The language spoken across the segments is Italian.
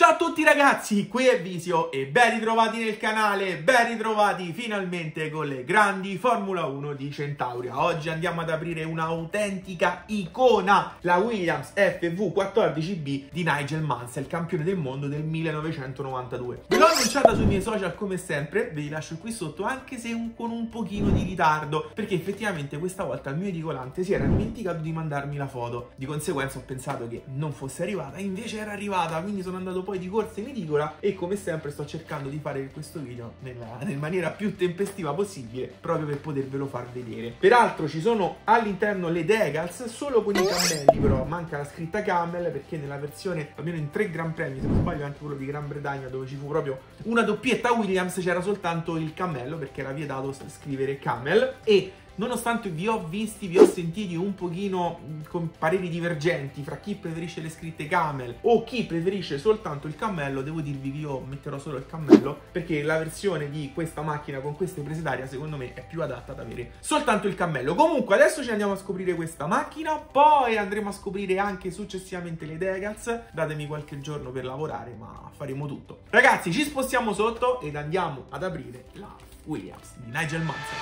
Ciao a tutti ragazzi, qui è Visio e ben ritrovati nel canale, ben ritrovati finalmente con le grandi Formula 1 di Centauria. Oggi andiamo ad aprire un'autentica icona, la Williams FV14B di Nigel Mansell, campione del mondo del 1992. Ve l'ho annunciata sui miei social come sempre, ve li lascio qui sotto anche se un, con un pochino di ritardo, perché effettivamente questa volta il mio edicolante si era dimenticato di mandarmi la foto. Di conseguenza ho pensato che non fosse arrivata, invece era arrivata, quindi sono andato poi di corsa in edicola e come sempre sto cercando di fare questo video nella, nella maniera più tempestiva possibile proprio per potervelo far vedere. Peraltro ci sono all'interno le Degals solo con i cammelli però manca la scritta camel perché nella versione almeno in tre Gran Premi se non sbaglio anche quello di Gran Bretagna dove ci fu proprio una doppietta Williams c'era soltanto il cammello perché era vietato scrivere camel e nonostante vi ho visti, vi ho sentiti un pochino con pareri divergenti fra chi preferisce le scritte camel o chi preferisce soltanto il cammello, devo dirvi che io metterò solo il cammello perché la versione di questa macchina con queste prese d'aria secondo me è più adatta ad avere soltanto il cammello. Comunque adesso ci andiamo a scoprire questa macchina, poi andremo a scoprire anche successivamente le Degals, datemi qualche giorno per lavorare ma faremo tutto. Ragazzi ci spostiamo sotto ed andiamo ad aprire la Williams di Nigel Mansell.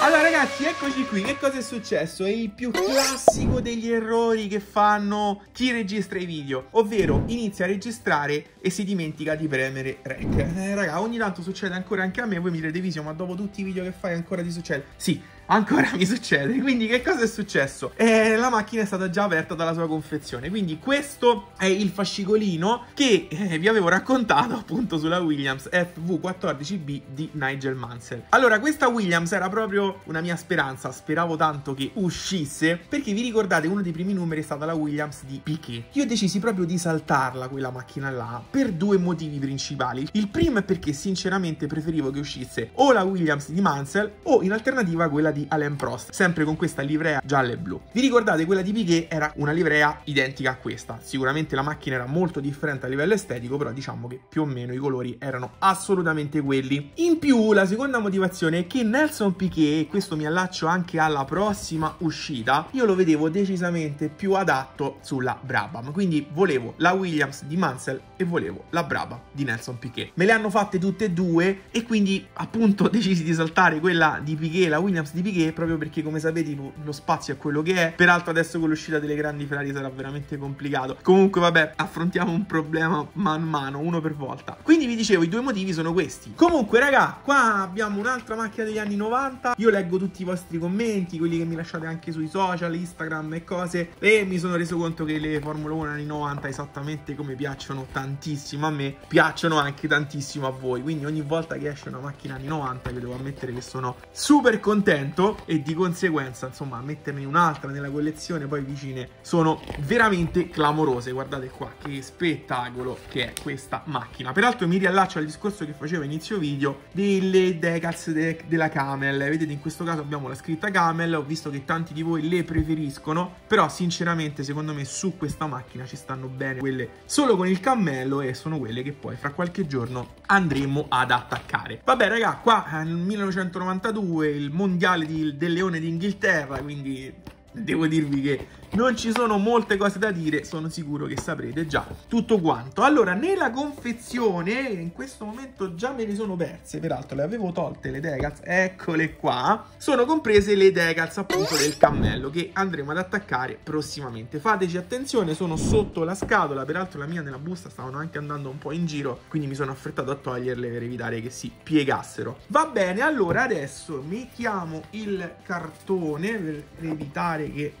Allora ragazzi, eccoci qui, che cosa è successo? È il più classico degli errori che fanno chi registra i video, ovvero inizia a registrare e si dimentica di premere rec. Eh, raga, ogni tanto succede ancora anche a me, voi mi direte Visio, ma dopo tutti i video che fai ancora ti succede? Sì, ancora mi succede. Quindi che cosa è successo? Eh, la macchina è stata già aperta dalla sua confezione. Quindi questo è il fascicolino che eh, vi avevo raccontato appunto sulla Williams FV14B di Nigel Mansell. Allora, questa Williams era proprio una mia speranza. Speravo tanto che uscisse perché vi ricordate uno dei primi numeri è stata la Williams di Piquet. Io decisi proprio di saltarla quella macchina là per due motivi principali. Il primo è perché sinceramente preferivo che uscisse o la Williams di Mansell o in alternativa quella di Alain Prost, sempre con questa livrea gialla e blu. Vi ricordate quella di Piquet era una livrea identica a questa. Sicuramente la macchina era molto differente a livello estetico, però diciamo che più o meno i colori erano assolutamente quelli. In più, la seconda motivazione è che Nelson Piquet, e questo mi allaccio anche alla prossima uscita, io lo vedevo decisamente più adatto sulla Brabham. Quindi volevo la Williams di Mansell e volevo la Brabham di Nelson Piquet. Me le hanno fatte tutte e due e quindi appunto decisi di saltare quella di Piquet, la Williams di Piquet proprio perché come sapete lo spazio è quello che è. Peraltro adesso con l'uscita delle grandi Ferrari sarà veramente complicato. Comunque vabbè affrontiamo un problema man mano uno per volta. Quindi vi dicevo i due motivi sono questi. Comunque raga qua abbiamo un'altra macchina degli anni 90 io leggo tutti i vostri commenti quelli che mi lasciate anche sui social Instagram e cose e mi sono reso conto che le Formula 1 anni 90 esattamente come piacciono tantissimo a me piacciono anche tantissimo a voi. Quindi ogni volta che esce una macchina anni 90 io devo ammettere che sono super contento e di conseguenza, insomma, metterne un'altra nella collezione poi vicine sono veramente clamorose. Guardate qua che spettacolo che è questa macchina. Peraltro mi riallaccio al discorso che facevo inizio video delle decals de della Camel. Vedete in questo caso abbiamo la scritta Camel, ho visto che tanti di voi le preferiscono, però sinceramente secondo me su questa macchina ci stanno bene quelle solo con il cammello e sono quelle che poi fra qualche giorno andremo ad attaccare. Vabbè raga, qua nel 1992 il mondiale di, del Leone d'Inghilterra, quindi devo dirvi che non ci sono molte cose da dire, sono sicuro che saprete già tutto quanto. Allora, nella confezione, in questo momento già me ne sono perse, peraltro le avevo tolte le decals, eccole qua, sono comprese le decals appunto del cammello che andremo ad attaccare prossimamente. Fateci attenzione, sono sotto la scatola, peraltro la mia nella busta stavano anche andando un po' in giro, quindi mi sono affrettato a toglierle per evitare che si piegassero. Va bene, allora adesso mettiamo il cartone per evitare che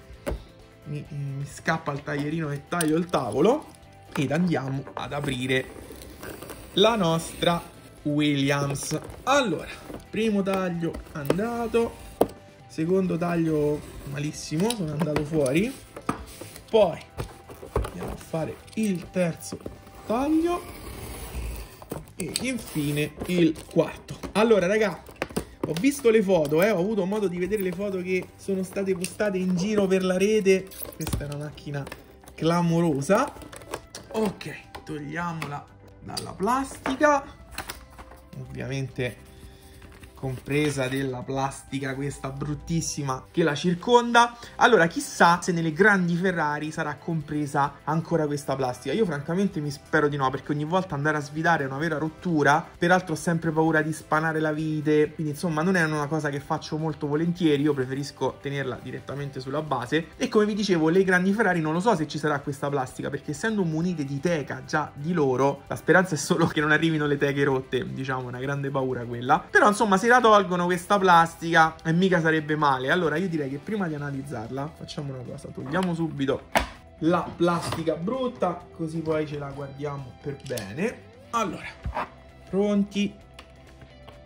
mi, mi scappa il taglierino e taglio il tavolo ed andiamo ad aprire la nostra Williams. Allora, primo taglio andato, secondo taglio malissimo, sono andato fuori. Poi andiamo a fare il terzo taglio e infine il quarto. Allora, raga, ho visto le foto, eh, ho avuto modo di vedere le foto che sono state postate in giro per la rete. Questa è una macchina clamorosa. Ok, togliamola dalla plastica. Ovviamente compresa della plastica questa bruttissima che la circonda. Allora, chissà se nelle grandi Ferrari sarà compresa ancora questa plastica. Io francamente mi spero di no, perché ogni volta andare a svidare è una vera rottura. Peraltro ho sempre paura di spanare la vite, quindi insomma non è una cosa che faccio molto volentieri, io preferisco tenerla direttamente sulla base. E come vi dicevo, le grandi Ferrari non lo so se ci sarà questa plastica, perché essendo munite di teca già di loro, la speranza è solo che non arrivino le teche rotte, diciamo, una grande paura quella. Però insomma, se la tolgono questa plastica e mica sarebbe male. Allora io direi che prima di analizzarla facciamo una cosa, togliamo subito la plastica brutta, così poi ce la guardiamo per bene. Allora, pronti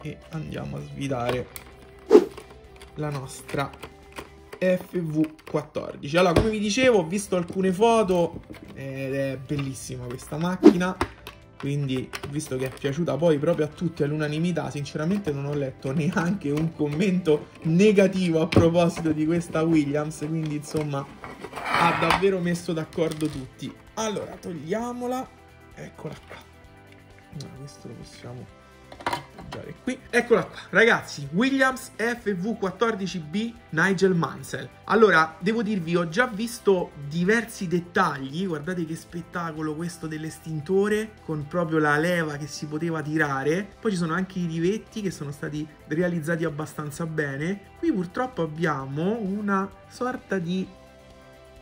e andiamo a svidare la nostra FV14. Allora, come vi dicevo, ho visto alcune foto ed è bellissima questa macchina quindi visto che è piaciuta poi proprio a tutti all'unanimità sinceramente non ho letto neanche un commento negativo a proposito di questa Williams quindi insomma ha davvero messo d'accordo tutti. Allora togliamola. Eccola qua. No, questo lo possiamo qui. Eccola qua, ragazzi, Williams FV14B Nigel Mansell. Allora, devo dirvi, ho già visto diversi dettagli, guardate che spettacolo questo dell'estintore, con proprio la leva che si poteva tirare. Poi ci sono anche i rivetti che sono stati realizzati abbastanza bene. Qui purtroppo abbiamo una sorta di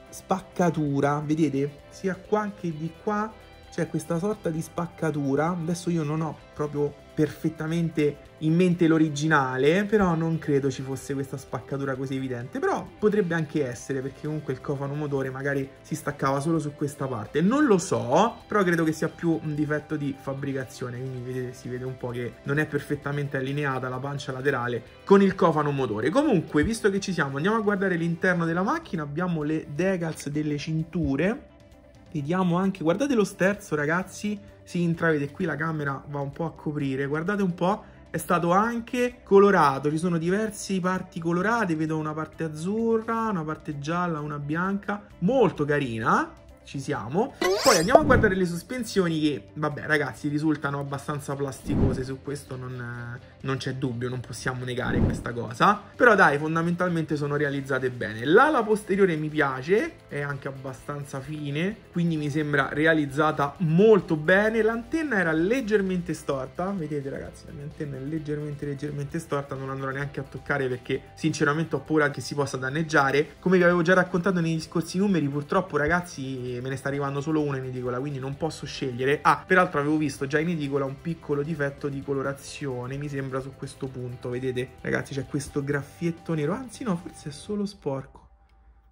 spaccatura, vedete? Sia qua che di qua c'è questa sorta di spaccatura. Adesso io non ho proprio perfettamente in mente l'originale, però non credo ci fosse questa spaccatura così evidente, però potrebbe anche essere perché comunque il cofano motore magari si staccava solo su questa parte, non lo so, però credo che sia più un difetto di fabbricazione, quindi vedete si vede un po' che non è perfettamente allineata la pancia laterale con il cofano motore. Comunque, visto che ci siamo, andiamo a guardare l'interno della macchina, abbiamo le decals delle cinture, vediamo anche, guardate lo sterzo ragazzi, si intravede qui la camera va un po' a coprire. Guardate un po' è stato anche colorato. Ci sono diverse parti colorate vedo una parte azzurra una parte gialla una bianca. Molto carina ci siamo. Poi andiamo a guardare le sospensioni che, vabbè ragazzi, risultano abbastanza plasticose, su questo non, non c'è dubbio, non possiamo negare questa cosa. Però dai, fondamentalmente sono realizzate bene. L'ala posteriore mi piace, è anche abbastanza fine, quindi mi sembra realizzata molto bene. L'antenna era leggermente storta, vedete ragazzi, la mia antenna è leggermente leggermente storta, non andrò neanche a toccare perché sinceramente ho paura che si possa danneggiare. Come vi avevo già raccontato negli scorsi numeri, purtroppo ragazzi me ne sta arrivando solo una in edicola, quindi non posso scegliere. Ah, peraltro avevo visto già in edicola un piccolo difetto di colorazione, mi sembra su questo punto, vedete? Ragazzi, c'è questo graffietto nero, anzi no, forse è solo sporco.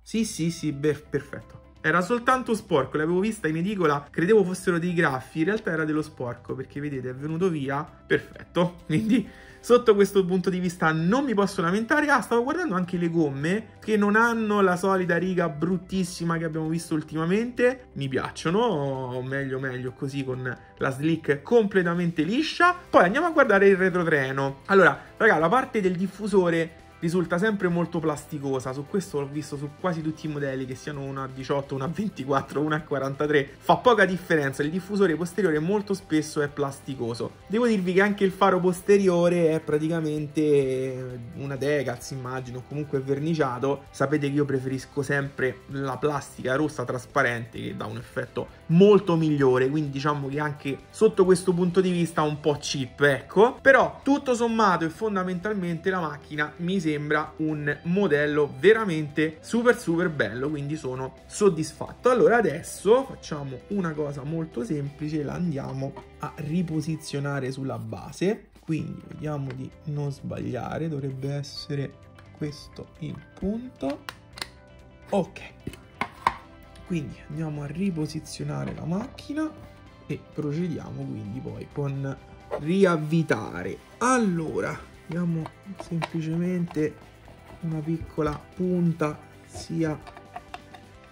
Sì, sì, sì, beh, perfetto. Era soltanto sporco, l'avevo vista in edicola, credevo fossero dei graffi, in realtà era dello sporco, perché vedete è venuto via, perfetto. Quindi Sotto questo punto di vista non mi posso lamentare. Ah, stavo guardando anche le gomme che non hanno la solita riga bruttissima che abbiamo visto ultimamente. Mi piacciono, meglio meglio così con la slick completamente liscia. Poi andiamo a guardare il retrotreno. Allora, raga, la parte del diffusore risulta sempre molto plasticosa. Su questo l'ho visto su quasi tutti i modelli, che siano una 18, una 24, una 43. Fa poca differenza, il diffusore posteriore molto spesso è plasticoso. Devo dirvi che anche il faro posteriore è praticamente una Decals, immagino, comunque verniciato. Sapete che io preferisco sempre la plastica rossa trasparente che dà un effetto molto migliore, quindi diciamo che anche sotto questo punto di vista un po' cheap, ecco. Però tutto sommato e fondamentalmente la macchina mi sembra sembra un modello veramente super super bello, quindi sono soddisfatto. Allora adesso facciamo una cosa molto semplice, la andiamo a riposizionare sulla base, quindi vediamo di non sbagliare, dovrebbe essere questo il punto. Ok, quindi andiamo a riposizionare la macchina e procediamo quindi poi con riavvitare. Allora, diamo semplicemente una piccola punta sia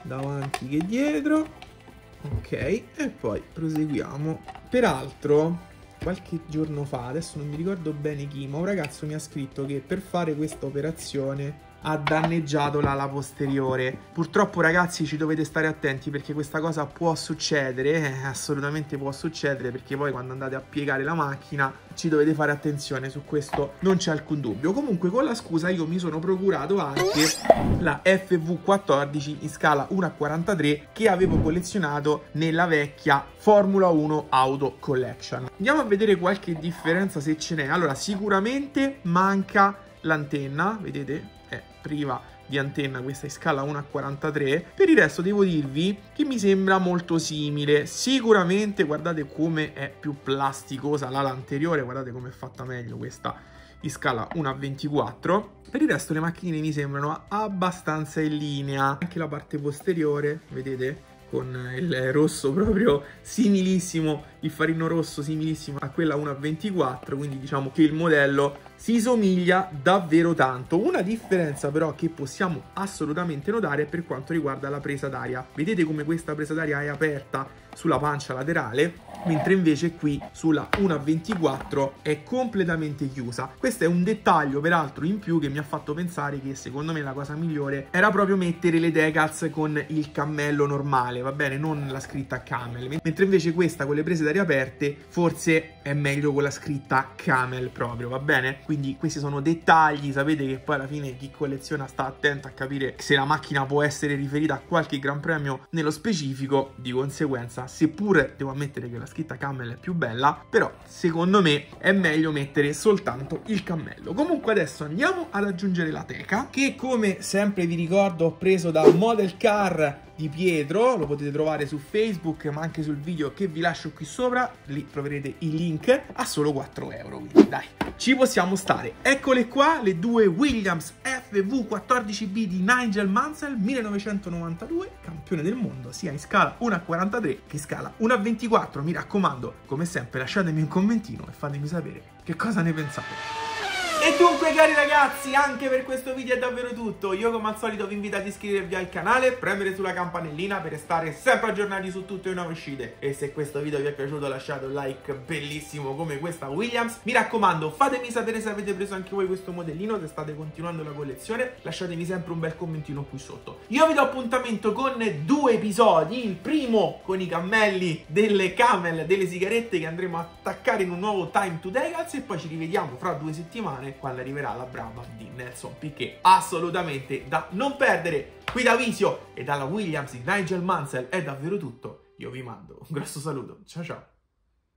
davanti che dietro. Ok e poi proseguiamo. Peraltro qualche giorno fa adesso non mi ricordo bene chi ma un ragazzo mi ha scritto che per fare questa operazione ha danneggiato l'ala posteriore. Purtroppo ragazzi ci dovete stare attenti perché questa cosa può succedere, eh, assolutamente può succedere perché poi quando andate a piegare la macchina ci dovete fare attenzione, su questo non c'è alcun dubbio. Comunque con la scusa io mi sono procurato anche la FV14 in scala 1 a 43 che avevo collezionato nella vecchia Formula 1 Auto Collection. Andiamo a vedere qualche differenza se ce n'è. Allora sicuramente manca l'antenna, vedete? Priva di antenna, questa è scala 1 a 43. Per il resto devo dirvi che mi sembra molto simile. Sicuramente guardate come è più plasticosa l'ala anteriore, guardate come è fatta meglio questa di scala 1 a 24. Per il resto le macchinine mi sembrano abbastanza in linea. Anche la parte posteriore, vedete? Con il rosso proprio similissimo, il farino rosso similissimo a quella 1 a 24, quindi diciamo che il modello si somiglia davvero tanto. Una differenza però che possiamo assolutamente notare è per quanto riguarda la presa d'aria. Vedete come questa presa d'aria è aperta sulla pancia laterale, mentre invece qui sulla 1.24 è completamente chiusa. Questo è un dettaglio peraltro in più che mi ha fatto pensare che secondo me la cosa migliore era proprio mettere le decals con il cammello normale, va bene? Non la scritta camel, mentre invece questa con le prese d'aria aperte forse è meglio con la scritta camel proprio, va bene? quindi questi sono dettagli, sapete che poi alla fine chi colleziona sta attento a capire se la macchina può essere riferita a qualche gran premio nello specifico, di conseguenza, seppure devo ammettere che la scritta camel è più bella, però secondo me è meglio mettere soltanto il cammello. Comunque adesso andiamo ad aggiungere la teca, che come sempre vi ricordo ho preso da Model Car di Pietro, lo potete trovare su Facebook ma anche sul video che vi lascio qui sopra, lì troverete il link a solo 4 euro, quindi dai, ci possiamo stare. Eccole qua le due Williams FV14B di Nigel Mansell 1992, campione del mondo sia in scala 1 a 43 che in scala 1 a 24, mi raccomando, come sempre lasciatemi un commentino e fatemi sapere che cosa ne pensate. E dunque cari ragazzi, anche per questo video è davvero tutto. Io come al solito vi invito ad iscrivervi al canale, premere sulla campanellina per restare sempre aggiornati su tutte le nuove uscite. E se questo video vi è piaciuto lasciate un like bellissimo come questa Williams. Mi raccomando, fatemi sapere se avete preso anche voi questo modellino, se state continuando la collezione. Lasciatemi sempre un bel commentino qui sotto. Io vi do appuntamento con due episodi. Il primo con i cammelli delle camel, delle sigarette che andremo a attaccare in un nuovo Time to Decals e poi ci rivediamo fra due settimane quando arriverà la brava di Nelson Piquet. Assolutamente da non perdere. Qui da Visio e dalla Williams di Nigel Mansell è davvero tutto. Io vi mando un grosso saluto. Ciao ciao.